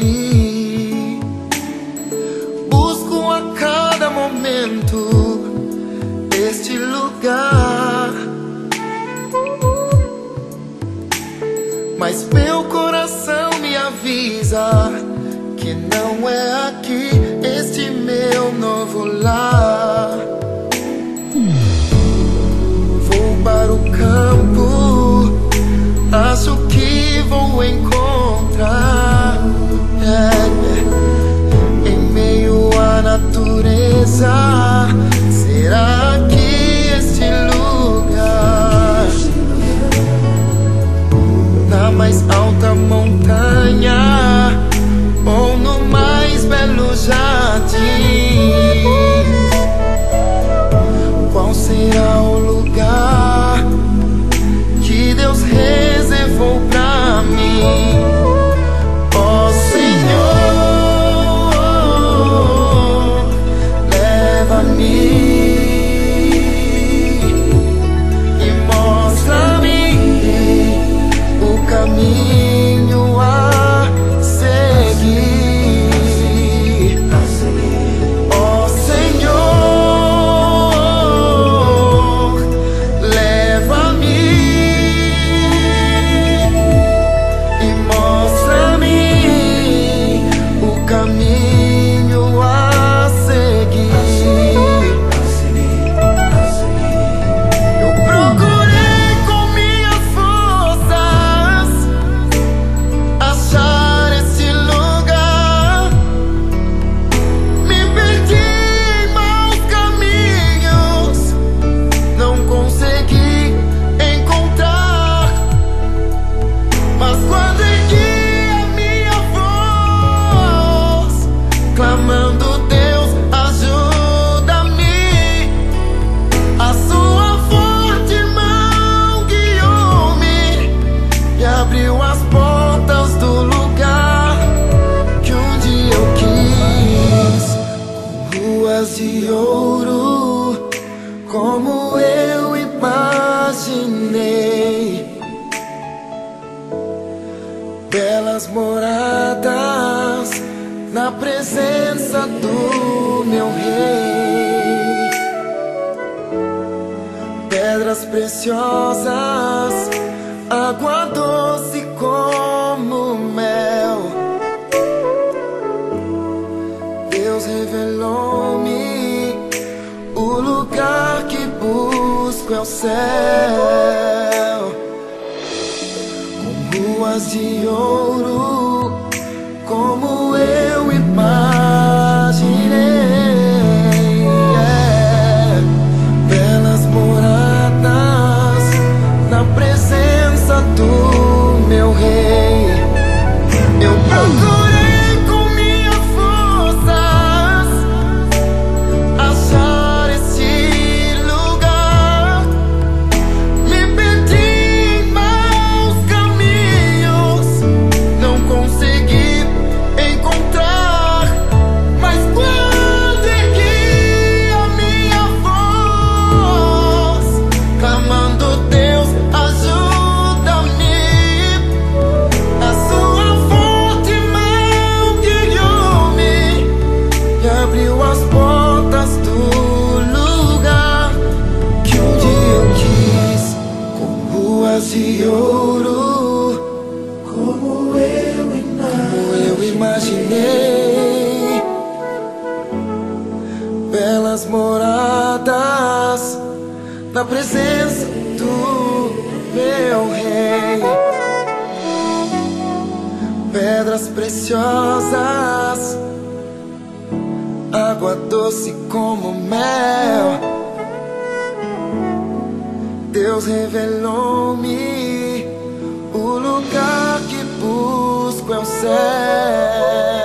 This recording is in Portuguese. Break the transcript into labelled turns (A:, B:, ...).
A: ali. Busco a cada momento este lugar, mas meu coração me avisa que não é aqui este meu novo lar. Vou para o campo, acho que vou encontrar alta montanha ou no mais belo jardim? De ouro, como eu imaginei. Belas moradas na presença do meu rei pedras preciosas, água doce como mel. Deus revelou-me busco é o céu, com ruas de ouro, de ouro, como eu imaginei. Eu imaginei belas moradas na presença do meu rei. Pedras preciosas, água doce como mel. Deus revelou-me o lugar que busco é o céu.